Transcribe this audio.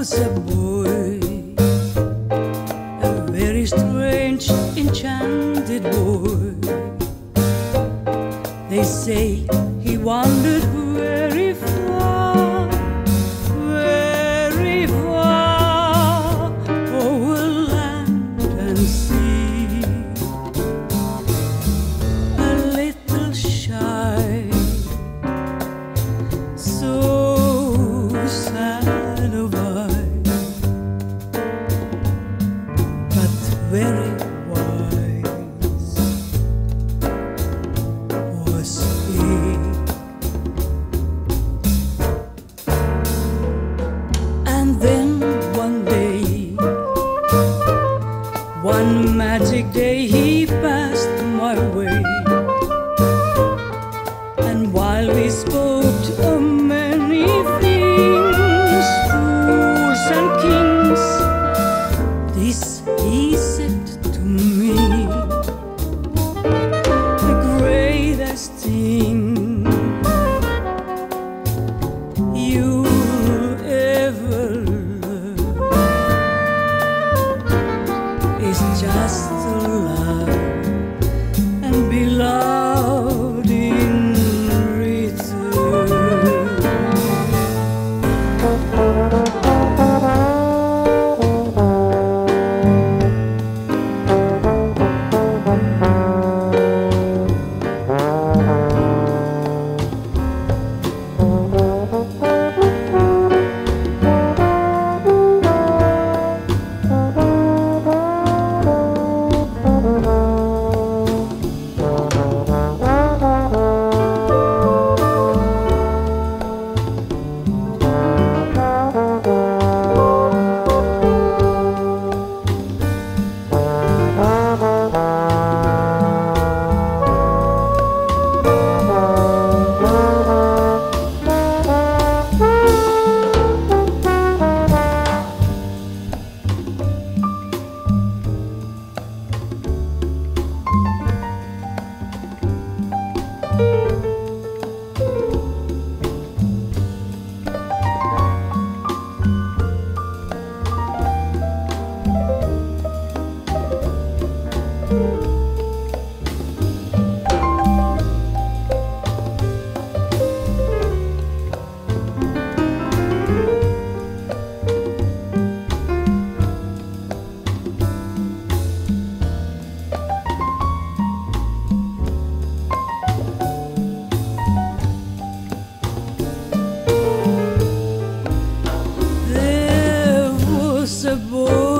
was a boy, a very strange, enchanted boy. They say he wandered. very boa.